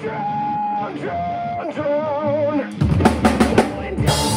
Drown, drown, drown. Going.